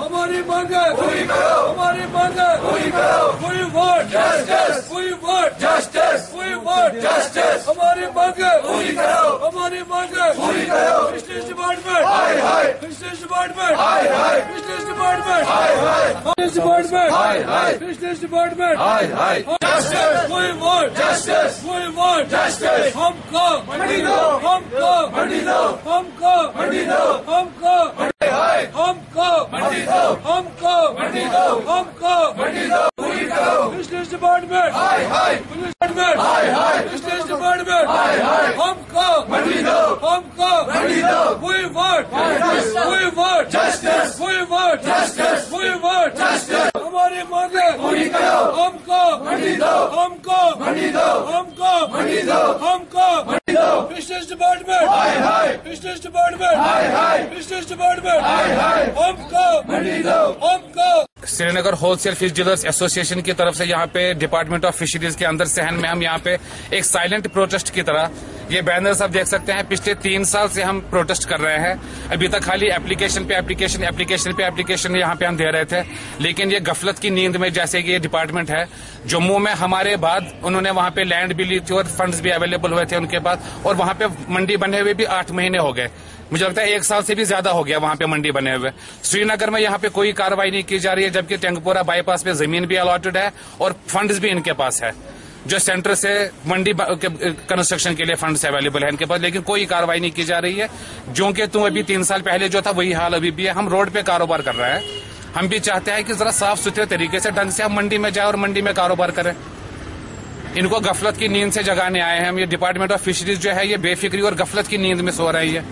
हमारी मांग है पूरी करो हमारी मांग है पूरी करो कोई वोट जस्टिस कोई वोट जस्टिस कोई वोट जस्टिस हमारी मांग है पूरी करो हमारी मांग है पूरी करो फिशरीज डिपार्टमेंट हाय हाय फिशरीज डिपार्टमेंट हाय हाय फिशरीज डिपार्टमेंट हाय हाय फिशरीज डिपार्टमेंट हाय हाय फिशरीज डिपार्टमेंट हाय हाय जस्टिस कोई वोट जस्टिस कोई वोट जस्टिस हमको मंडी दो हमको मंडी दो। हमको मंडी दो। हमको हमको मंडी दो। हमको मंडी दो। हमको मंडी दो। पूरी करो। Business department. हाय हाय। Police department. हाय हाय। Business department. हाय हाय। हमको मंडी दो। हमको मंडी दो। We want. We want. Justice. We want. Justice. We want. Justice. हमारी मांगे पूरी करो। हमको मंडी दो। हमको मंडी दो हमको मंडी दो हमको मंडी दो बिज़नेस डिपार्टमेंट हाय हाय बिज़नेस डिपार्टमेंट हाय हाय बिज़नेस डिपार्टमेंट हाय हाय हमको मंडी दो. हमको Srinagar wholesale fish dealers association की तरफ़ से यहाँ पे डिपार्टमेंट ऑफ़ फिशरीज के अंदर सहन में हम यहाँ पे एक साइलेंट प्रोटेस्ट की तरह ये बैनर्स आप देख सकते हैं, पिछले तीन साल से हम प्रोटेस्ट कर रहे हैं। अभी तक खाली एप्लीकेशन पे एप्लीकेशन एप्लीकेशन पे एप्लीकेशन यहाँ पे हम दे रहे थे। लेकिन ये गफलत की नींद में, जैसे कि ये डिपार्टमेंट है, जम्मू में हमारे बाद उन्होंने वहाँ पे लैंड भी ली थी और फंड्स भी अवेलेबल हुए थे उनके पास। और वहाँ पे मंडी बने हुए भी आठ महीने हो गए। मुझे लगता है एक साल से भी ज़्यादा हो गया वहाँ पे मंडी बने हुए। श्रीनगर में यहाँ पे कोई कार्रवाई नहीं की जा रही है, जबकि टेंगपोरा बाईपास पे ज़मीन भी अलॉटेड है और फंड्स भी इनके पास है। जो सेंटर से मंडी कंस्ट्रक्शन के लिए फंड्स अवेलेबल है इनके पास, लेकिन कोई कार्रवाई नहीं की जा रही है। जो कि तुम अभी तीन साल पहले जो था, वही हाल अभी भी है। हम रोड पे कारोबार कर रहे हैं। हम भी चाहते हैं कि जरा साफ़ सुथरे तरीके से ढंग से हम मंडी में जाए और मंडी में कारोबार करें। इनको गफलत की नींद से जगाने आए हैं हम। ये डिपार्टमेंट ऑफ़ फिशरीज जो है, ये बेफिक्री और गफलत की नींद में सो रही है